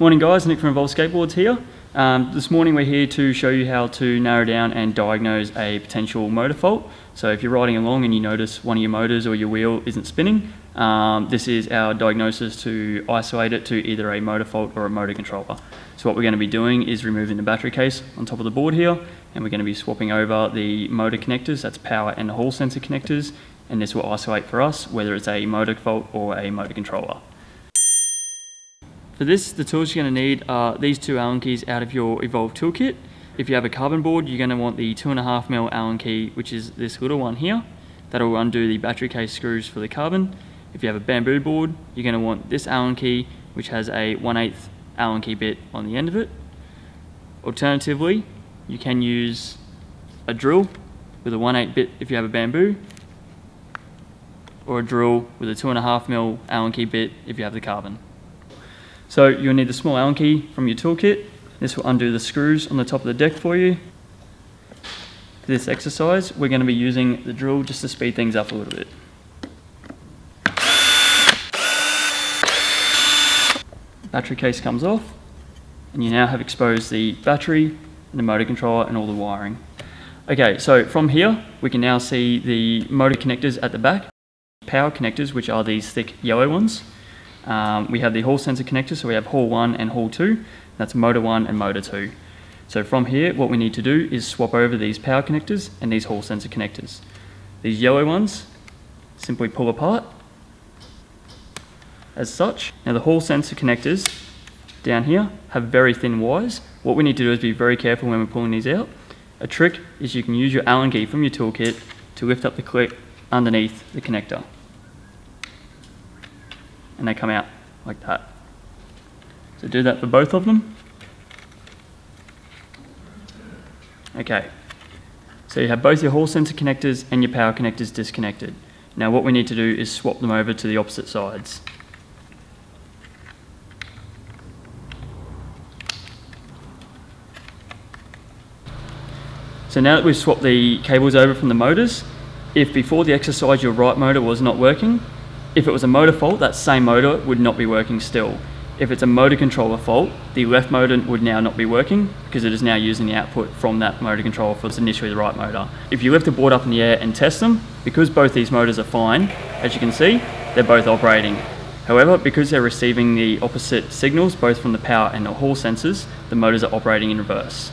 Morning guys, Nick from Evolve Skateboards here. Um, this morning we're here to show you how to narrow down and diagnose a potential motor fault. So if you're riding along and you notice one of your motors or your wheel isn't spinning, um, this is our diagnosis to isolate it to either a motor fault or a motor controller. So what we're going to be doing is removing the battery case on top of the board here and we're going to be swapping over the motor connectors, that's power and hall sensor connectors, and this will isolate for us whether it's a motor fault or a motor controller. For this, the tools you're going to need are these two Allen keys out of your Evolve toolkit. If you have a carbon board, you're going to want the 2.5mm Allen key, which is this little one here. That'll undo the battery case screws for the carbon. If you have a bamboo board, you're going to want this Allen key, which has a 1 8 Allen key bit on the end of it. Alternatively, you can use a drill with a 1 8 bit if you have a bamboo, or a drill with a 2.5mm Allen key bit if you have the carbon. So you'll need the small Allen key from your toolkit. This will undo the screws on the top of the deck for you. For this exercise, we're going to be using the drill just to speed things up a little bit. Battery case comes off, and you now have exposed the battery and the motor controller and all the wiring. Okay, so from here, we can now see the motor connectors at the back, power connectors, which are these thick yellow ones. Um, we have the hall sensor connector, so we have hall 1 and hall 2. That's motor 1 and motor 2. So from here, what we need to do is swap over these power connectors and these hall sensor connectors. These yellow ones, simply pull apart as such. Now the hall sensor connectors down here have very thin wires. What we need to do is be very careful when we're pulling these out. A trick is you can use your Allen key from your toolkit to lift up the clip underneath the connector and they come out like that. So do that for both of them. Okay, so you have both your hall sensor connectors and your power connectors disconnected. Now what we need to do is swap them over to the opposite sides. So now that we've swapped the cables over from the motors, if before the exercise your right motor was not working, if it was a motor fault, that same motor would not be working still. If it's a motor controller fault, the left motor would now not be working because it is now using the output from that motor controller for initially the right motor. If you lift the board up in the air and test them, because both these motors are fine, as you can see, they're both operating. However, because they're receiving the opposite signals, both from the power and the hall sensors, the motors are operating in reverse.